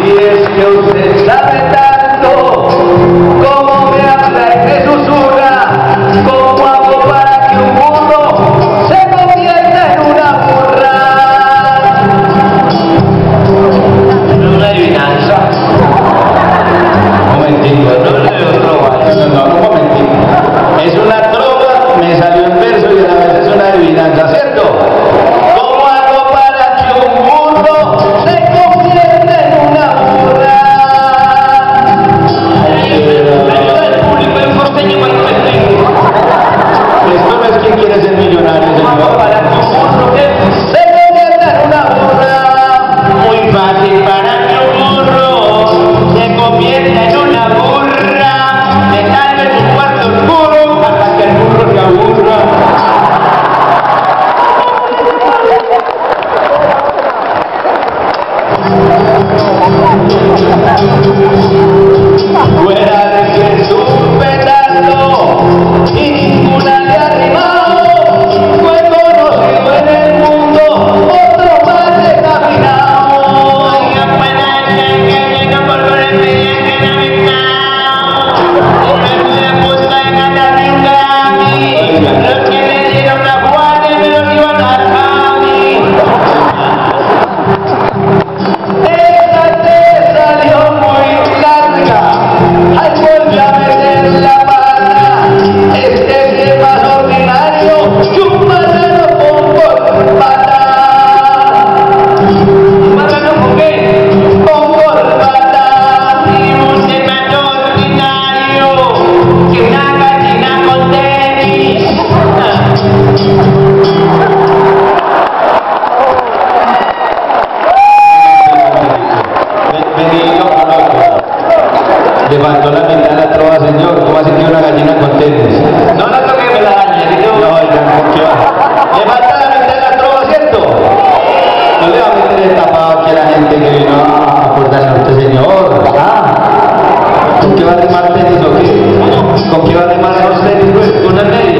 Y es que usted sabe tanto cómo me habla y me susurra, cómo hago para que un burro se convierta en una burra. Una no Benillo, no, Le faltó la mitad la trova, señor. ¿Cómo así que una gallina con tenis? No la toque, me la dañe. No, ya no, ¿qué va? Le falta la mitad la trova, ¿cierto? No le va a meter el tapado aquí a la gente que vino a acordarse a este señor. Ah, ¿con qué vale más tenis o qué? ¿Con qué vale más los tenis? Pues, una media.